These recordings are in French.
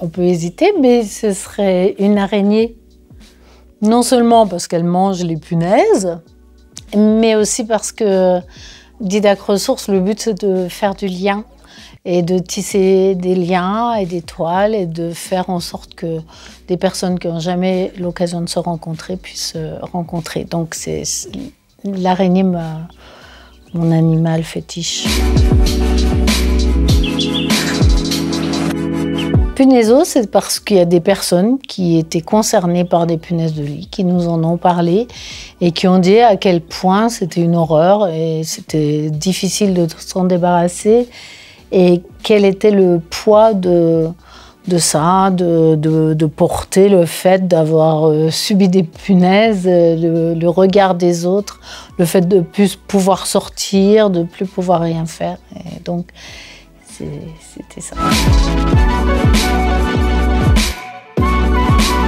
on, peut hésiter, mais ce serait une araignée. Non seulement parce qu'elle mange les punaises, mais aussi parce que Didac Ressources, le but c'est de faire du lien et de tisser des liens et des toiles et de faire en sorte que des personnes qui n'ont jamais l'occasion de se rencontrer puissent se rencontrer. Donc c'est l'araignée, mon animal fétiche. Punaiso, c'est parce qu'il y a des personnes qui étaient concernées par des punaises de lit, qui nous en ont parlé et qui ont dit à quel point c'était une horreur et c'était difficile de s'en débarrasser et quel était le poids de, ça, de, porter le fait d'avoir euh, subi des punaises, le, le, regard des autres, le fait de plus pouvoir sortir, de plus pouvoir rien faire. Et donc, c'était ça.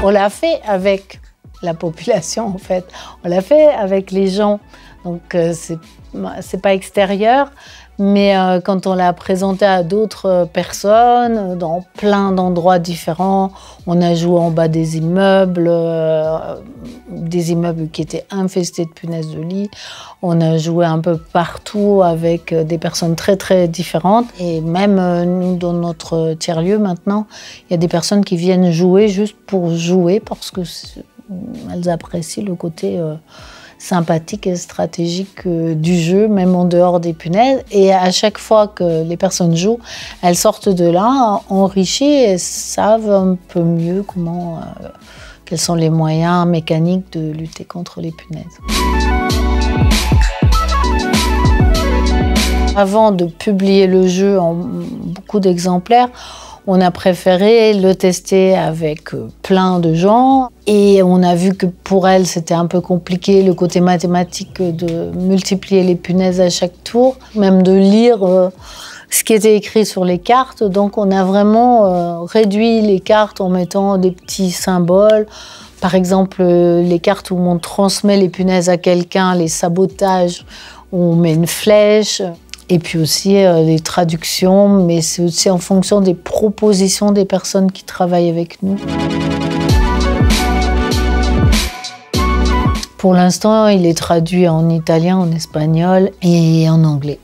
On l'a fait avec la population en fait. On l'a fait avec les gens. Donc euh, c'est pas extérieur, mais euh, quand on l'a présenté à d'autres personnes, dans plein d'endroits différents, on a joué en bas des immeubles, euh, des immeubles qui étaient infestés de punaises de lit. On a joué un peu partout avec euh, des personnes très très différentes. Et même nous, dans notre tiers-lieu maintenant, il y a des personnes qui viennent jouer juste pour jouer parce qu'elles apprécient le côté sympathique et stratégique euh, du jeu, même en dehors des punaises. Et à chaque fois que les personnes jouent, elles sortent de là enrichies et savent un peu mieux comment, euh, quels sont les moyens mécaniques de lutter contre les punaises. Avant de publier le jeu en beaucoup d'exemplaires, on a préféré le tester avec euh, plein de gens et on a vu que pour elle c'était un peu compliqué le côté mathématique de multiplier les punaises à chaque tour, même de lire euh, ce qui était écrit sur les cartes. Donc on a vraiment euh, réduit les cartes en mettant des petits symboles. Par exemple, les cartes où on transmet les punaises à quelqu'un, les sabotages, où on met une flèche. Et puis aussi euh, les traductions, mais c'est aussi en fonction des propositions des personnes qui travaillent avec nous. Pour l'instant, il est traduit en italien, en espagnol et en anglais.